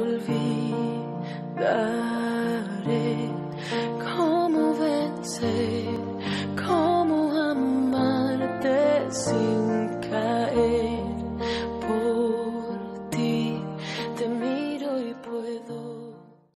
olvidaré cómo vencer, cómo amarte sin caer por ti. Te miro y puedo.